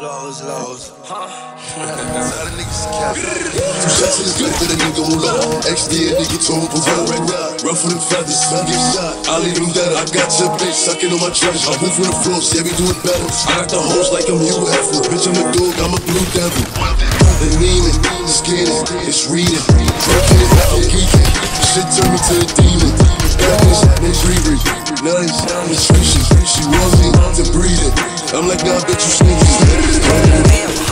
lows, lows. Huh? Two shots in his gut, that a nigga won't lie. XD, nigga told him provide. Ruffle them feathers, get shot. I leave them dead. I got your bitch sucking on my treasure. I move from the floor, yeah, we do it better. I got the hoes like I'm UFO. Bitch, I'm a dog, I'm a blue devil. They mean it, skinny, it's reading. Working it, I'm geeking. Shit turned me to a demon. Badness, they Riri. Nice, I'm a she, she want me to breathe it. I'm like, nah, bitch, you sneaky.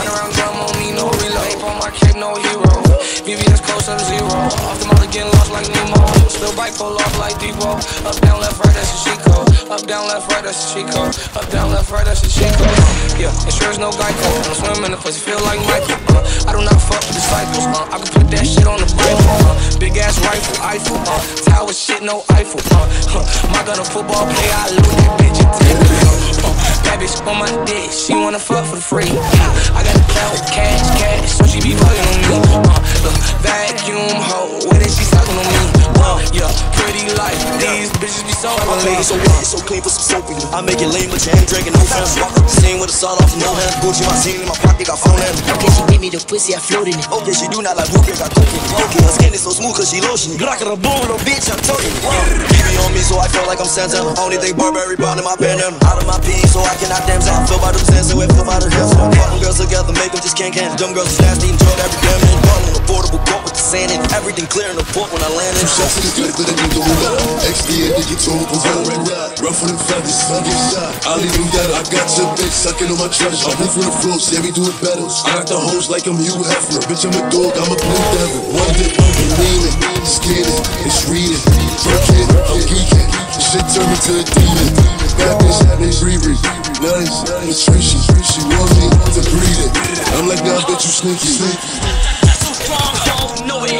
Around gun on me, no reload. On my kick, no hero. VVS close up zero. Off the molly, getting lost like Nemo. Still bipolar off like Depot. Up, down, left, right, that's a Chico. Up, down, left, right, that's a Chico. Up, down, left, right, that's a Chico. Yeah, insurance, no Geico. I'm swimming in the pussy, feel like Michael. Uh, I do not fuck disciples. Uh, I can put that shit on the Bible. Uh, big ass rifle, Eiffel. Uh, tower shit, no Eiffel. Uh, huh, my gun a football player, I lose that bitch and take it. Uh, bad bitch on my dick, she wanna fuck for free. Uh, I got a clout, cash, cash, so she be fucking on me. Uh, the vacuum hoe, pretty life, these bitches be so My ugly. clean so wet, so clean for some soap in it. I make it lean, but you ain't drinking no fancy. Seen with a sawed off, no hand. Gucci, my scene in my pocket, got phone at me. Okay, she give me the pussy, I float in it. Oh, okay, she do not like hookah, got coke in it. Okay, her skin is so smooth cause she lotion. Glock of the boom, little bitch, I'm talking. Keep me on me so I feel like I'm Santana. Only thing Burberry bound in my bandana. Out of my pee so I cannot damn I feel by them sense, so it feel by the hills. Fuck them girls together, make them just can't can. Dumb girls is nasty, enjoy every damn minute. Everything clear in the port when I land in. Shots in his gut, that a nigga won't lie. XD, a nigga told him provide. Ruffle them feathers, I get shot. I leave them dead. I got your bitch sucking on my treasure. I move from the floor, yeah, we do it better. I got the hoes like I'm Hugh Hefner. Bitch, I'm a dog, I'm a blue devil. One you mean it, skinny, it's reading. Working, I'm geeking. Shit turned me to a demon. Bad bitch, they Riri. Nice, Trishy. She want me to breathe it. I'm like, nah, bitch, you sneaky.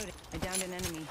Reloading. I downed an enemy.